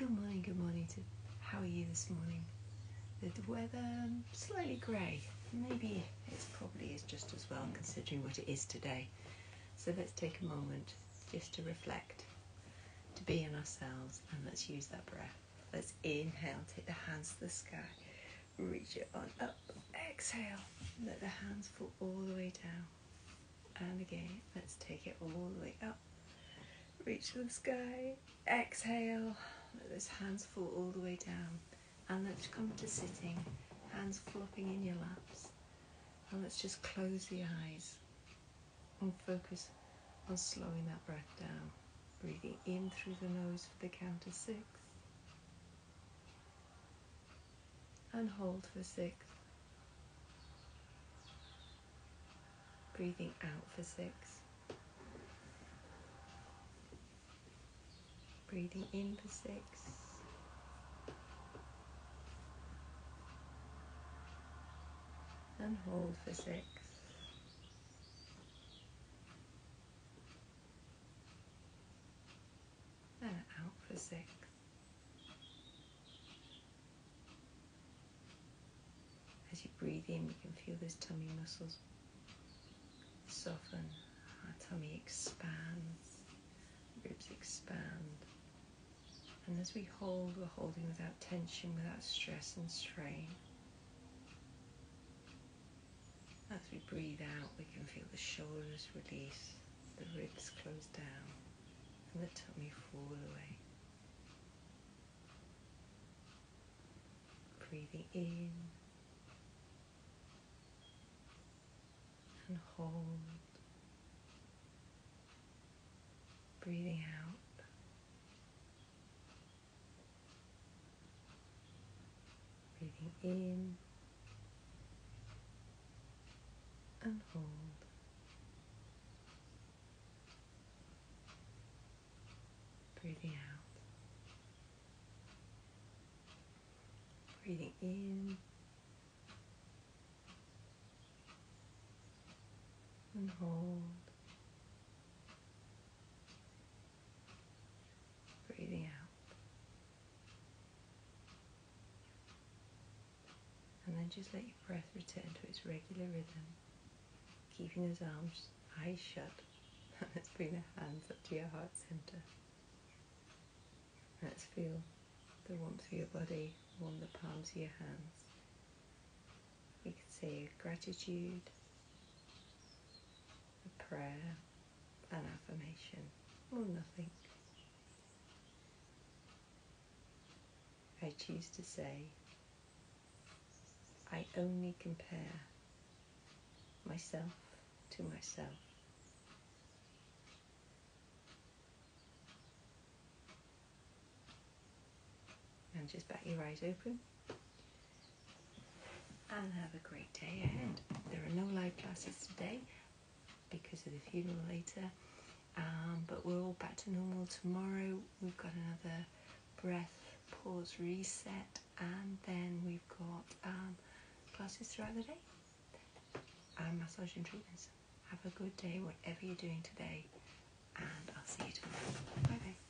Good morning, good morning to how are you this morning? The weather slightly grey. Maybe it probably is just as well considering what it is today. So let's take a moment just to reflect, to be in ourselves, and let's use that breath. Let's inhale, take the hands to the sky, reach it on up, exhale, let the hands fall all the way down. And again, let's take it all the way up, reach to the sky, exhale, let those hands fall all the way down. And let's come to sitting, hands flopping in your laps. And let's just close the eyes and focus on slowing that breath down. Breathing in through the nose for the count of six. And hold for six. Breathing out for six. Breathing in for six. And hold for six. And out for six. As you breathe in, you can feel those tummy muscles soften, our tummy expands, ribs expand. And as we hold, we're holding without tension, without stress and strain. As we breathe out, we can feel the shoulders release, the ribs close down, and the tummy fall away. Breathing in and hold. Breathing out. Breathing in and hold. Breathing out. Breathing in and hold. Breathing out. And just let your breath return to its regular rhythm, keeping those arms eyes shut. Let's bring the hands up to your heart center. Let's feel the warmth of your body warm the palms of your hands. We can say gratitude, a prayer, an affirmation, or nothing. I choose to say, only compare myself to myself. And just bat your eyes open and have a great day ahead. There are no live classes today because of the funeral later, um, but we're all back to normal tomorrow. We've got another breath, pause, reset, and then we've got um, classes throughout the day and massage and treatments. Have a good day, whatever you're doing today, and I'll see you tomorrow. Bye bye.